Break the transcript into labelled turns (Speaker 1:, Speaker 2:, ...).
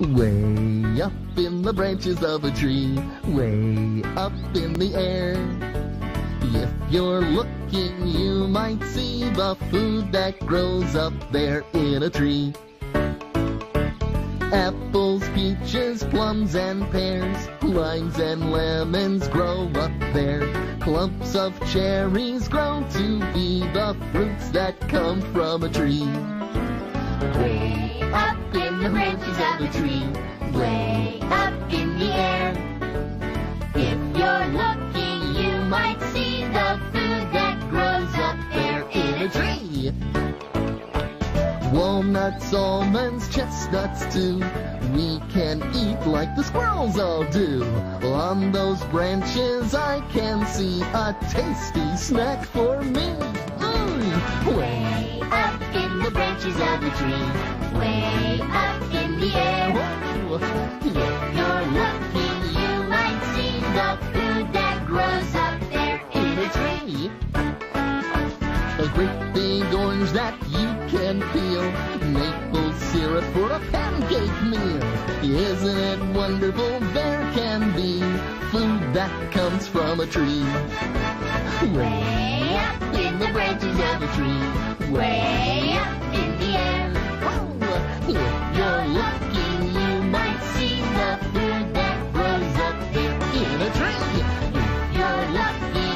Speaker 1: Way up in the branches of a tree, way up in the air. If you're looking, you might see the food that grows up there in a tree. Apples, peaches, plums, and pears, limes and lemons grow up there. Clumps of cherries grow to be the fruits that come from a tree.
Speaker 2: Way of a tree, way up in the air. If you're looking, you might see the food that grows up there in a tree.
Speaker 1: Walnuts, almonds, chestnuts too. We can eat like the squirrels all do. On those branches I can see a tasty snack for me. Mm. Way
Speaker 2: up in the branches of a tree, way up in you're looking, you might see the food that grows up there in a tree.
Speaker 1: A great big orange that you can peel. Maple syrup for a pancake meal. Isn't it wonderful? There can be food that comes from a tree.
Speaker 2: Way up in the branches of a tree, way up in the air.
Speaker 1: Oh, you're looking, love you.